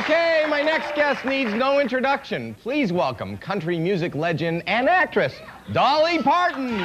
Okay, my next guest needs no introduction. Please welcome country music legend and actress, Dolly Parton.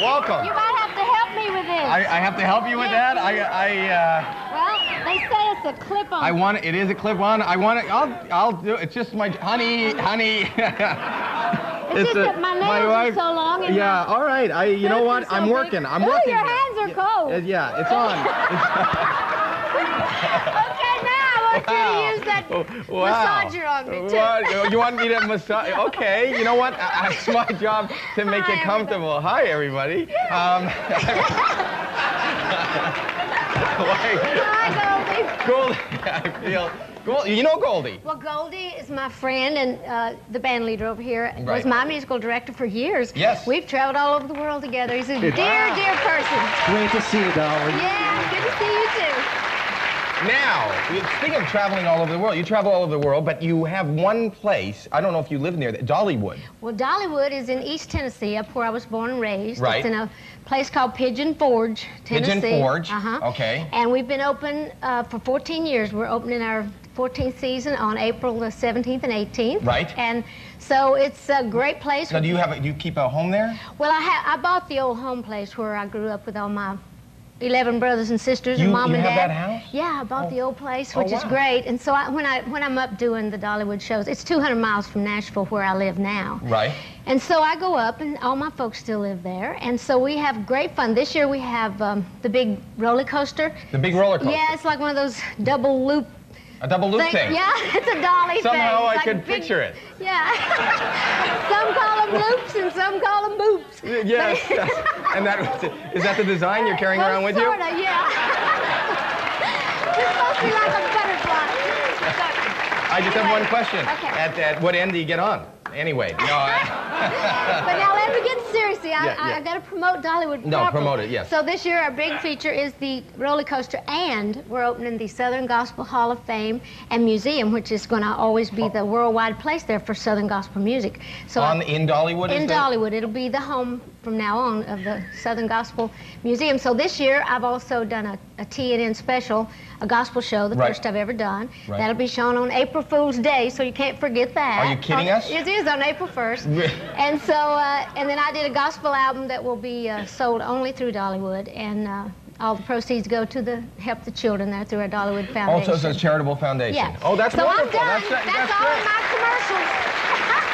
Welcome. You might have to help me with this. I, have to help you with that. I, I, uh, well, they say it's a clip-on. I want it. It is a clip-on. I want it. I'll, I'll do. It's just my honey, honey. It's, just a- that my nails are wife- so long and Yeah. All right. I. You know what? so I'm big. working. I'm Ooh, working. your hands are cold. Uh, Yeah. It's on. Okay, now I want Wow. you to use that Oh, wow. massager on me, too. What? You want me to massage? Okay. You know what? I- It's my job to make Hi, it comfortable. Hi, everybody. Um, wait. Hi, Goldie. Goldie, I feel. Goldie, you know Goldie. Well, Goldie is my friend and uh, the band leader over here. Right. Was my musical director for years. Yes. We've traveled all over the world together. He's a dear, Wow. dear person. Great to see you, Dolly. Yeah, good to see you too. Now, speaking of traveling all over the world, you travel all over the world, but you have one place. I don't know if you live near that, Dollywood. Well, Dollywood is in East Tennessee, up where I was born and raised. Right. It's in a place called Pigeon Forge, Tennessee. Pigeon Forge, Uh-huh. okay. And we've been open uh, for 14 years. We're opening our 14th season on April the 17th and 18th. Right. And so it's a great place. Now, do you have? A, do you keep a home there? Well, I, ha- I bought the old home place where I grew up with all my 11 brothers and sisters You- and mom you and have dad. that house? Yeah, I bought Oh. the old place, Oh, which is great. And so I, when I when I'm up doing the Dollywood shows, it's 200 miles from Nashville where I live now. Right. And so I go up, and all my folks still live there. And so we have great fun. This year we have um, the big roller coaster. The big roller coaster. Yeah, it's like one of those double loop A double loop thing. thing. Yeah, it's a dolly thing. Somehow I It's like could big- picture it. Yeah. some call them loops and some call them boops. Yes. yes. and that is that the design you're carrying well, around with sorta, you? yeah. it's supposed to be like a butterfly. I just have one question. Okay. At, at what end do you get on? Anyway, no. I, But now let me get seriously. I, Yeah, I, yeah. I got to promote Dollywood. No, properly. promote it, yes. So this year our big feature is the roller coaster, and we're opening the Southern Gospel Hall of Fame and Museum, which is going to always be the worldwide place there for Southern gospel music. So on in Dollywood. in Dollywood, it'll be the home from now on of the Southern Gospel Museum. So this year I've also done a, a TNN special, a gospel show, the Right. first I've ever done. Right. That'll be shown on April Fool's Day, so you can't forget that. Are you kidding On- us? It is on April 1st. and so, uh, and then I did a gospel album that will be uh, sold only through Dollywood, and uh, all the proceeds go to the help the children there through our Dollywood Foundation. Also, it says charitable foundation. yeah. Oh, that's so wonderful. I'm done. That's, that's, all great. my commercials.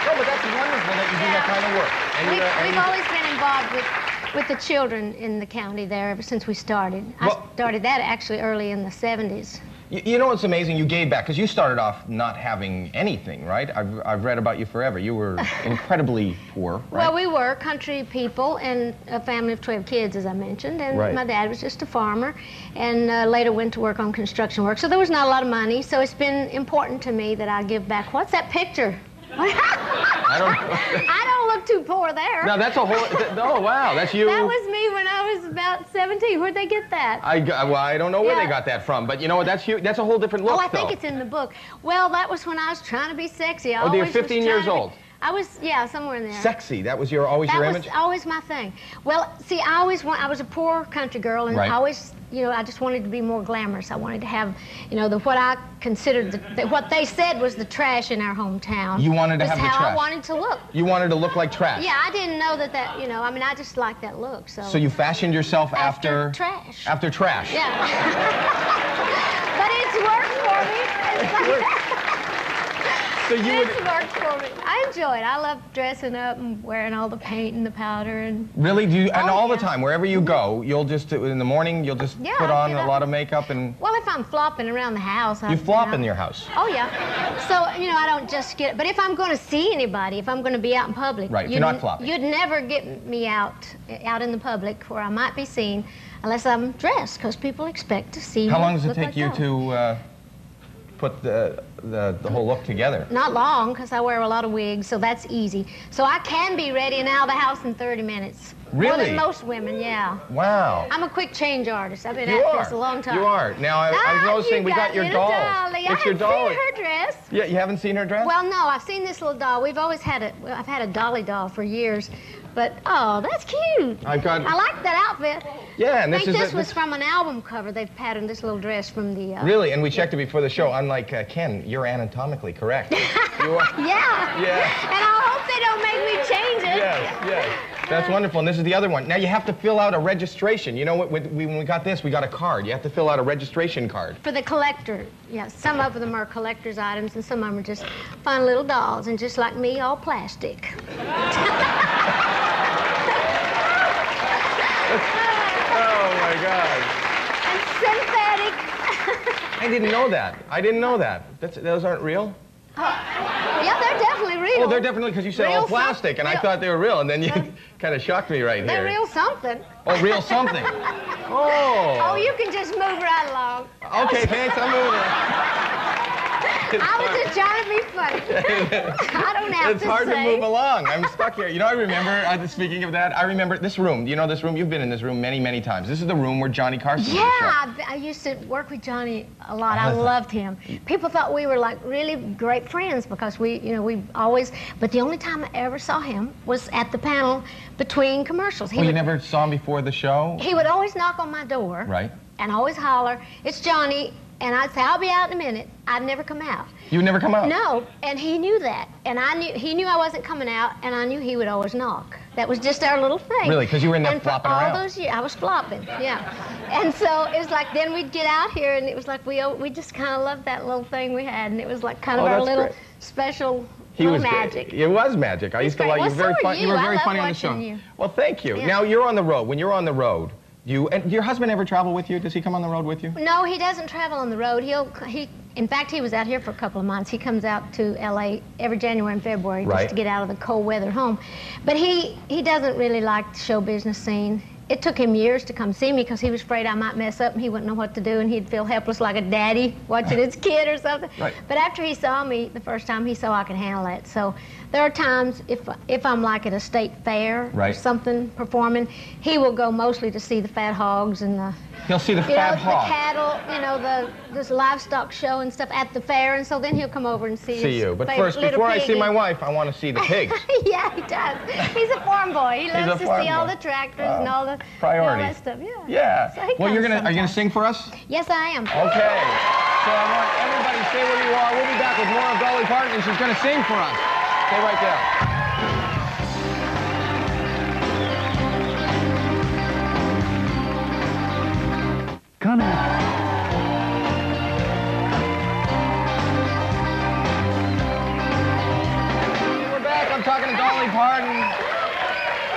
No, but that's wonderful that you do that kind of work. And We've, and we've always been involved with, with the children in the county there ever since we started. Well- I started that actually early in the 70s. You, you know what's amazing? You gave back because you started off not having anything, right? I've, I've read about you forever. You were incredibly poor, right? Well, we were country people and a family of 12 kids, as I mentioned, and Right. my dad was just a farmer and uh, later went to work on construction work. So there was not a lot of money, so it's been important to me that I give back. What's that picture? I don't know. I don't too poor there. No, that's a whole. Th- oh wow, that's you. that was me when I was about 17. Where'd they get that? I well, I don't know where they got that from, but you know what? That's you. That's a whole different look, Oh, I though. think it's in the book. Well, that was when I was trying to be sexy. I Oh, you're always was 15 years be- old. I was, yeah, somewhere in there. Sexy. That was your always that your was always my thing. Well, see, I always want. I was a poor country girl, and Right. I always, you know, I just wanted to be more glamorous. I wanted to have, you know, the what I considered the, the, what they said was the trash in our hometown. You wanted to have the trash. how. I wanted to look. You wanted to look like trash. Yeah, I didn't know that that, you know, I mean, I just liked that look. So. So you fashioned yourself After after trash. After trash. Yeah. but it's worked for me. It's So you would It's worked for me. I enjoy it. I love dressing up and wearing all the paint and the powder and really do, you, and Oh, all the time, wherever you go, you'll just in the morning, you'll just Yeah, put on a lot of makeup and well, if I'm flopping around the house, I, you flop know. in your house. Oh yeah. So you know, I don't just get. But if I'm going to see anybody, if I'm going to be out in public, Right, you'd you're not flopping. You'd never get me out out in the public where I might be seen, unless I'm dressed, because people expect to see. How long does it take like you that. to uh, put the, the, the whole look together. Not long, because I wear a lot of wigs, so that's easy. So I can be ready and out of the house in 30 minutes. Really? More than most women, yeah. Wow. I'm a quick change artist. I've been You at are. this a long time. You are. Now, I, I was Ah, noticing we got your doll. dolly. It's I your doll. seen her dress. Yeah, you haven't seen her dress? Well, no, I've seen this little doll. We've always had a, well, I've had a dolly doll for years. But, oh, that's cute. I've got- I like that outfit. yeah, and this I think is this was from an album cover. They've patterned this little dress from the. Uh, Really, and we checked it before the show. Unlike uh, Ken, you're anatomically correct. you are. Yeah. Yeah. And I hope they don't make me change it. Yes, yes. That's uh. wonderful. And this is the other one. Now you have to fill out a registration. You know what? When we, when we got this, we got a card. You have to fill out a registration card. For the collector, yeah. Some of them are collector's items, and some of them are just fun little dolls, and just like me, all plastic. Oh my God. I didn't know that. I didn't know that. That's, those aren't real? yeah, they're definitely real. Oh, they're definitely because you said all Real some- plastic, and I thought they were real, and then you kind of shocked me right They're here. real something. Oh, real something. Oh. Oh, you can just move right along. Okay, thanks. I'm moving. I was just trying to be funny. I don't have to say. It's to hard say. to move along. I'm stuck here. You know, I remember, uh, speaking of that, I remember this room. You know this room? You've been in this room many, many times. This is the room where Johnny Carson Yeah. I, I used to work with Johnny a lot. I loved him. People thought we were like really great friends because we, you know, we always. But the only time I ever saw him was at the panel between commercials. He Well, you would, never saw him before the show? he would always knock on my door. Right. And always holler, "It's Johnny," and I'd say, "I'll be out in a minute." I'd never come out. You would never come out? No, and he knew that, and I knew he knew I wasn't coming out, and I knew he would always knock. That was just our little thing. Really, because you were in there and flopping for all around. those years, I was flopping, yeah. And so it was like then we'd get out here, and it was like we we just kind of loved that little thing we had, and it was like kind of Oh, our little great. special He little was magic. It was magic. I used to great. like Well, you. Very so fun. you. were I very love funny on the show. you. Well, thank you. Yeah. Now you're on the road. When you're on the road, you and your husband ever travel with you? Does he come on the road with you? No, he doesn't travel on the road. He'll he. In fact, he was out here for a couple of months. He comes out to L.A. every January and February Right. just to get out of the cold weather home. But he he doesn't really like the show business scene. It took him years to come see me because he was afraid I might mess up and he wouldn't know what to do and he'd feel helpless like a daddy watching his kid or something. Right. But after he saw me the first time, he saw I could handle it. So there are times if if I'm like at a state fair or something performing, he will go mostly to see the fat hogs and the He'll see the you know, fat the cattle, you know, the this livestock show and stuff at the fair, and so then he'll come over and see. See you. But first, before I see my wife, I want to see the pigs. yeah, he does. He's a farm boy. He loves to see all the tractors and Oh, all the priorities. all. Yeah. Yeah. So well, you're gonna. Are you gonna sing for us? Yes, I am. Okay. So I want everybody to stay where you are. We'll be back with more of Dolly Parton, and she's gonna sing for us. Stay right there.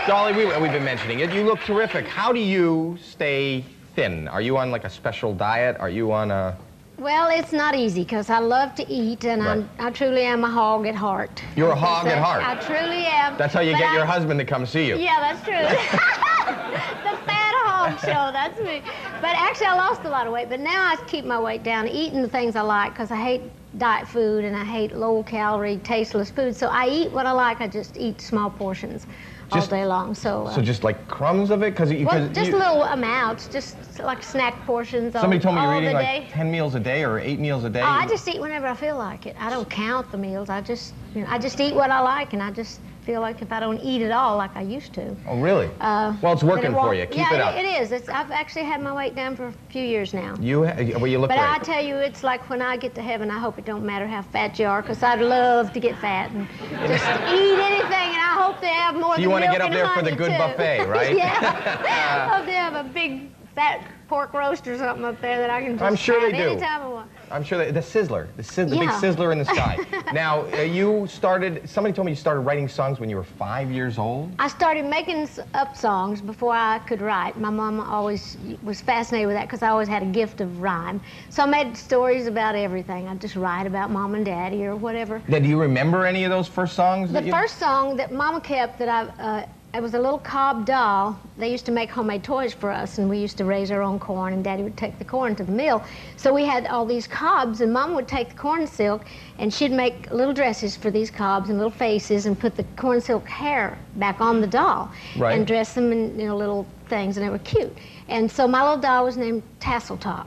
Dolly, we, we've been mentioning it. You look terrific. How do you stay thin? Are you on like a special diet? Are you on a? Well, it's not easy because I love to eat, and Right. I'm, I truly am a hog at heart. You're a hog at heart. I truly am. That's how you get I- your husband to come see you. Yeah, that's true. the fat hog show, that's me. But actually, I lost a lot of weight, but now I keep my weight down, eating the things I like, because I hate diet food and I hate low calorie, tasteless food. So I eat what I like, I just eat small portions Just- all day long. So, uh, So just like crumbs of it, because you. well, just you- little amounts, just like snack portions all, Somebody told me you're eating like day. 10 meals a day or eight meals a day. Oh, I just eat whenever I feel like it. I don't count the meals. I just, you know, I just eat what I like, and I just feel like if I don't eat at all like I used to. Oh, really? Uh, well, it's working it for you. Keep yeah, it up. it is. It's, I've actually had my weight down for a few years now. You, ha- well, you look But I tell you, it's like when I get to heaven, I hope it don't matter how fat you are, because I'd love to get fat and just eat anything, and I hope they have more So you wanna get up there for the good too. buffet, right? yeah. I hope they have a big fat pork roast or something up there that I can just I'm sure they do. anytime I want. I'm sure that the sizzler, the, sizz- the big sizzler in the sky. now, uh, you started, somebody told me you started writing songs when you were five years old. I started making up songs before I could write. My mom always was fascinated with that because I always had a gift of rhyme. So I made stories about everything. I'd just write about mom and daddy or whatever. Now, do you remember any of those first songs? The you- first song that Mama kept that I uh, it was a little cob doll. They used to make homemade toys for us, and we used to raise our own corn, and Daddy would take the corn to the mill. So we had all these cobs, and Mom would take the corn silk, and she'd make little dresses for these cobs and little faces, and put the corn silk hair back on the doll, Right. and dress them in you know little things, and they were cute. And so my little doll was named Tasseltop.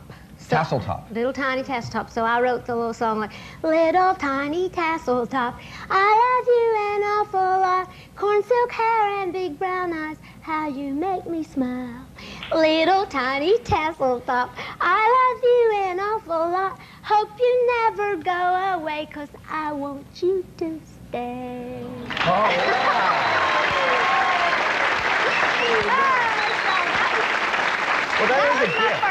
So- Tasseltop. Little tiny tassel top. So I wrote the little song like, Little tiny tassel top, I love you an awful lot. Corn silk hair and big brown eyes, how you make me smile. Little tiny tassel top, I love you an awful lot. Hope you never go away, cause I want you to stay. Oh, wow. Well, that is a gift.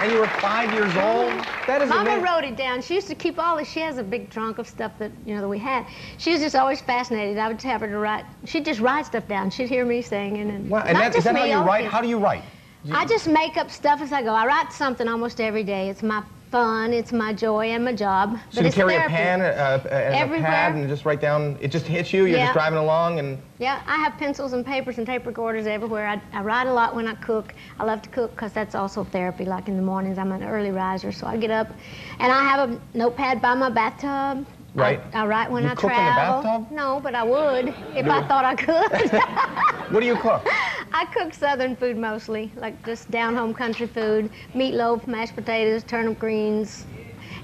And you were five years old? That is Mama amazing. wrote it down. She used to keep all this. She has a big trunk of stuff that you know that we had. She was just always fascinated. I would have her to write. She'd just write stuff down. She'd hear me singing and. Wow, and not that, is just that how me, you write? How do you write? I just make up stuff as I go. I write something almost every day. It's my fun. It's my joy and my job. So but you it's carry therapy. a pen, uh, and a pad, and just write down. It just hits you. You're Yeah. just driving along, and Yeah, I have pencils and papers and tape recorders everywhere. I, I write a lot when I cook. I love to cook because that's also therapy. Like in the mornings, I'm an early riser, so I get up and I have a notepad by my bathtub. Right. I, I write when You I cook in the travel. bathtub? No, but I would if I thought I could. what do you cook? I cook Southern food mostly, like just down home country food, meatloaf, mashed potatoes, turnip greens.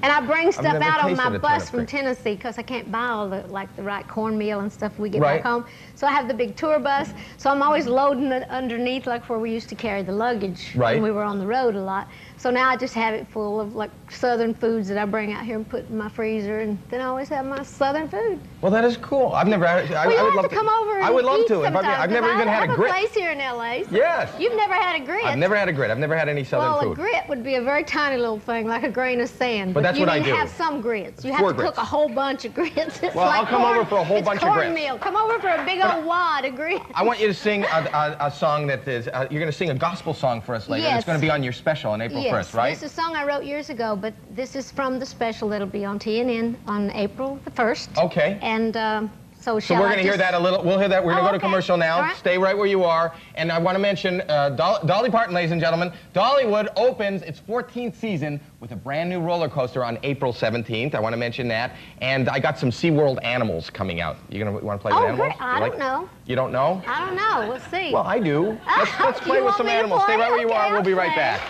And I bring stuff out on my bus from. Tennessee because I can't buy all the like the right cornmeal and stuff we get Right. back home. So I have the big tour bus. So I'm always loading it underneath, like where we used to carry the luggage Right. when we were on the road a lot. So now I just have it full of like Southern foods that I bring out here and put in my freezer, and then I always have my Southern food. Well, that is cool. I've never had. I, well, you I would have love to come over. I would love to. I, sometime, I've never even I had a have grit. a place here in LA. so Yes. You've never had a grit. I've never had a grit. I've never had any Southern Well, food. a grit would be a very tiny little thing, like a grain of sand. But that's you what I do. have some grits. You have Four to grits. cook a whole bunch of grits. It's Well, like I'll come corn- over for a whole bunch of grits. cornmeal. Come over for a big old wad of grits. I want you to sing a, a, a song that is. Uh, you're going to sing a gospel song for us later. Yes. It's going to be on your special on April yes, 1st, right? this is a song I wrote years ago, but this is from the special that'll be on TNN on April the 1st. Okay. And um, so So we're going to hear that a little. We'll hear that. We're going to Oh, go to commercial now. Right. Stay right where you are. And I want to mention uh, Doll- Dolly Parton, ladies and gentlemen. Dollywood opens its 14th season with a brand new roller coaster on April 17th. I want to mention that. And I got some SeaWorld animals coming out. You going to want to play Oh, with animals? great. I You don't know. You don't know? I don't know. We'll see. Well, I do. Let's, let's play with some animals. Stay right where you Okay, are. We'll be right back.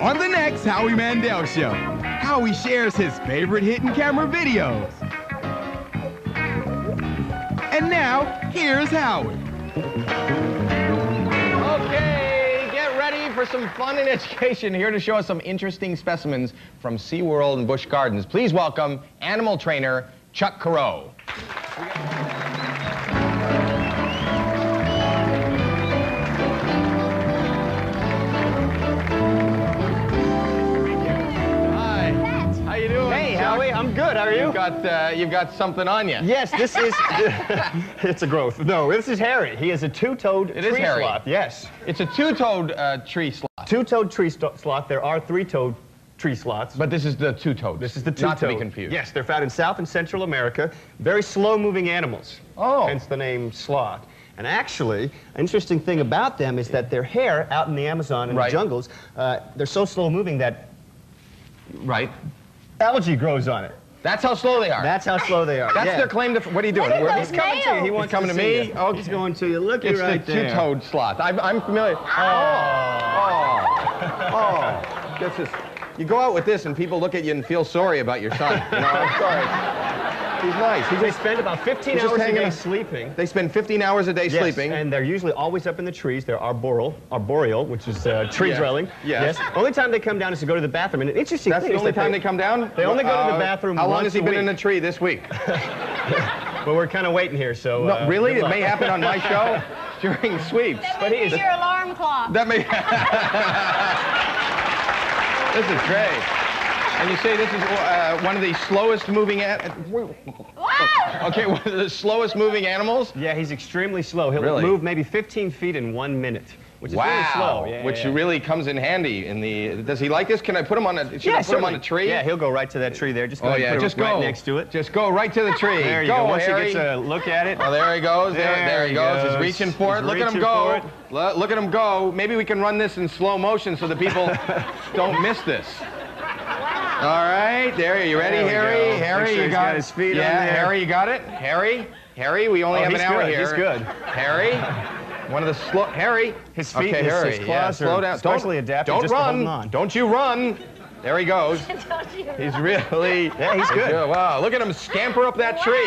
On the next Howie Mandel Show, Howie shares his favorite hidden camera videos. And now, here's Howie. Okay, get ready for some fun and education. Here to show us some interesting specimens from SeaWorld and Busch Gardens. Please welcome animal trainer Chuck Carew. Good. How are you? You've got, uh, you've got something on you. Yes, this is. it's a growth. No, this is Harry. He is a two-toed tree is Harry. sloth. Yes, It's a two-toed uh, tree sloth, two-toed tree sloth. There are three-toed tree sloths. but this is the two-toed. this is the two-toed. Not to be confused. Yes, they're found in South and Central America. Very slow-moving animals. Oh. Hence the name sloth. And actually, an interesting thing about them is that their hair out in the Amazon and Right. the jungles, uh, they're so slow-moving that Right. algae grows on it. That's how slow they are. That's how slow they are. That's yeah. their claim to. What are you doing? Look at Where- those He's coming to you. He nails. wants coming to see me? you. Oh, he's going to you. Look, It's you're right the there. two-toed sloth. I'm, I'm familiar. Oh, oh, oh. This is. You go out with this, and people look at you and feel sorry about your son. You know, I'm sorry. He's nice. He's They just, spend about 15 hours a day out. sleeping. they spend 15 hours a day Yes, sleeping. and they're usually always up in the trees. They're arboreal, arboreal, which is uh, tree Yes, drilling. yes. Only time they come down is to go to the bathroom. And an interesting That's thing the is only time they come down. They only go to the Uh, bathroom How long has he a been in week. the tree this week? But we're kind of waiting here, so. No, uh, really? It may happen on my show during sweeps. That may be your alarm clock. That may. this is great. And you say this is uh, one of the slowest moving. A- okay, one of the slowest moving animals. Yeah, he's extremely slow. He'll Really? move maybe 15 feet in one minute. which is wow. really slow. Yeah, which yeah. really comes in handy in the. Does he like this? Can I put him on a? Should yeah, I put him on a tree? Yeah, he'll go right to that tree there. Just go Oh ahead yeah, put just it right go next to it. Just go right to the tree. There you go. Once Harry. he gets a look at it. Oh, there he goes. There, There there he he goes. He's reaching for it. He's Look at him go. for it. Lo- Look at him go. Maybe we can run this in slow motion so the people don't miss this. All right, there. You ready, There Harry? go. Make Harry, sure you he's got, got his feet on Yeah, there. Harry, you got it. Harry, Harry. We only Oh, have an hour good. here. He's good. Harry, one of the slow. Harry, His feet okay, and his- Harry. his yeah, claws slow are down. specially don't, adapted Don't just run. Don't you run. There he goes. Don't you He's really. Yeah, he's good. Wow, look at him scamper up that tree.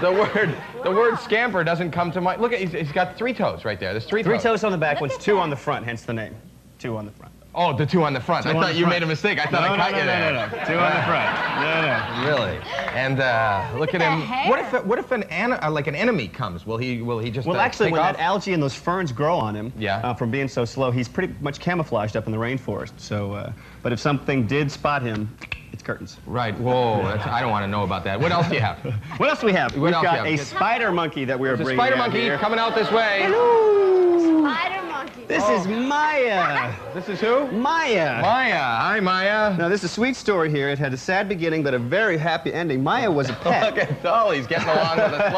The word, the word scamper doesn't come to mind. Look at, he's, he's got three toes right there. There's three, Three toes. toes on the back ones, two on the front, hence the name. Two on the front. Oh, the two on the front. I thought you front. made a mistake. I thought I no, caught no, you there. no, no, Two on the front. No, no. Really? And uh, look, at at him. hair. What if what if an an, uh, like an enemy comes? Will he will he just Well, uh, actually, take when off? that algae and those ferns grow on him, Yeah. uh, from being so slow, he's pretty much camouflaged up in the rainforest. So, uh, but if something did spot him, it's curtains. Right. Whoa. That's, I don't want to know about that. What else do you have? What else do we have? What We've got have? a spider monkey that we're The bringing spider out monkey here. coming out this way. Spider monkey. This Oh. is Maya. This is who? Maya. Maya. Hi, Maya. Now, this is a sweet story here. It had a sad beginning, but a very happy ending. Maya was a pet. Look pet. at Dolly's getting along with the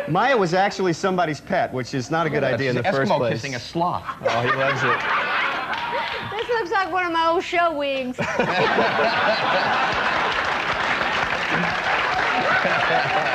sloth. Maya was actually somebody's pet, which is not a good idea in the Eskimo first place. Eskimo kissing a sloth. Oh, he loves it. This looks like one of my old show wigs.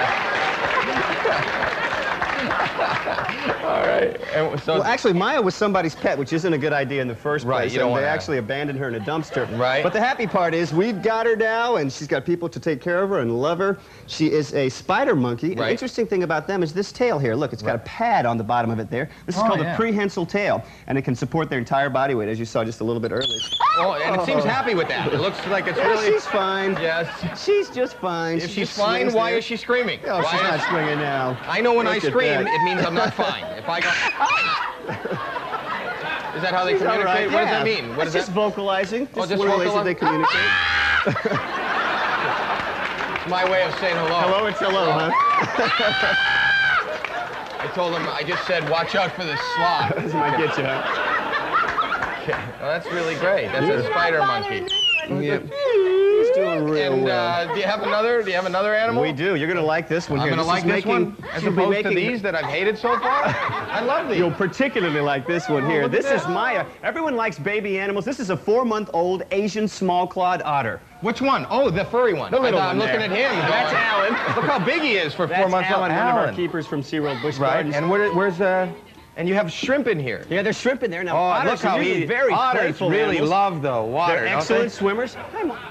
All right. And so Well, actually, Maya was somebody's pet, which isn't a good idea in the first Right, place. you don't and they actually abandoned her in a dumpster. Right. But the happy part is we've got her now, and she's got people to take care of her and love her. She is a spider monkey. Right. the interesting thing about them is this tail here. Look, it's got a pad on the bottom of it there. This is Oh, called yeah. a prehensile tail, and it can support their entire body weight, as you saw just a little bit earlier. oh, and it seems happy with that. It looks like it's Yeah, really. she's fine. Yes. She's just fine. If She she's fine, why there. is she screaming? Oh, Why she's is- not screaming now. I know when I Look at scream, it means I'm not fine. If I go. Is that how they She's communicate? right, What does that mean? What is just that? vocalizing. Just, Oh, just one of the ways that they communicate. It's my way of saying hello. hello, it's hello, huh? I told him, I just said, watch out for the sloth. This might get you, huh? Okay. Well, that's really great. That's a spider monkey. Yep. Doing real And well. uh, do you have another? Do you have another animal? we do. You're gonna like this one I'm here. gonna This like this one as opposed to these that I've hated so far. I love these. You'll particularly like this one here. look at This is. Maya. Everyone likes baby animals. This is a four-month-old Asian small-clawed otter. Which one? Oh, the furry one. The little I, I'm one looking there. at him. That's Alan. Look how big he is for That's four months Alan, old. one of our Alan. keepers from SeaWorld Busch Right. Gardens. And where, where's the? And you have shrimp in here. yeah, there's shrimp in there. Now, Oh, otters look how are usually he, very otters really animals. love the water. They're don't excellent They? swimmers.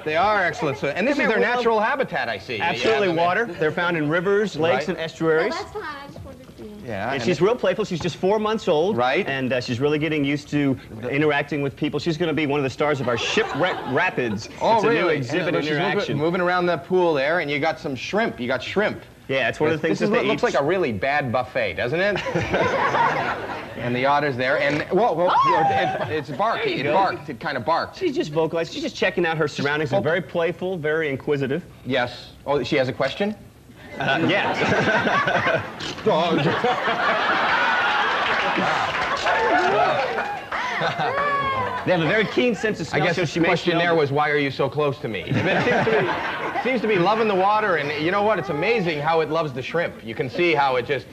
They are excellent. swimmers. and this Come is here, their Willow. natural habitat, I see. Absolutely Yeah, water. They're found in rivers, lakes, Right. and No, estuaries. that's fine. I just wanted to. Yeah. And she's real playful. She's just four months old. Right. And uh, she's really getting used to interacting with people. She's going to be one of the stars of our Shipwreck Rapids. Oh, it's a new exhibit Yeah, of she's moving- interaction. Moving around the pool there, and you got some shrimp. You got shrimp. Yeah, it's one of the things this is, that they looks eat. like a really bad buffet, doesn't it? and the otter's there, and whoa, whoa, it, it's barky. It go. barked. It kind of barked. She's just vocalizing. She's just checking out her surroundings. They're very playful, very inquisitive. Yes. Oh, she has a question. Uh, yeah. they have a very keen sense of I smell. guess so the question there was, why are you so close to me? It seems to be, seems to be loving the water, and you know what? It's amazing how it loves the shrimp. You can see how it just.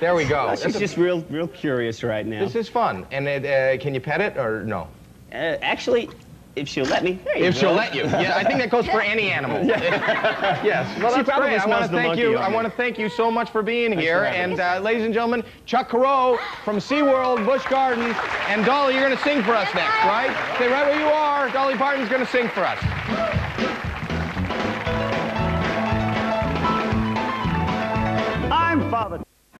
There we go. She's just real, real curious right now. this is fun. And it, uh, can you pet it or no? Uh, actually, if she'll let me. There you If she'll let you. Yeah, I think that goes for any animal. yes. Well, She that's probably great. I want to thank you. I want to thank you so much for being for here. having And uh, ladies and gentlemen, Chuck Careau from SeaWorld, Busch Gardens, and Dolly, you're going to sing for us next, right? Stay right where you are. Dolly Parton's going to sing for us. I'm Father.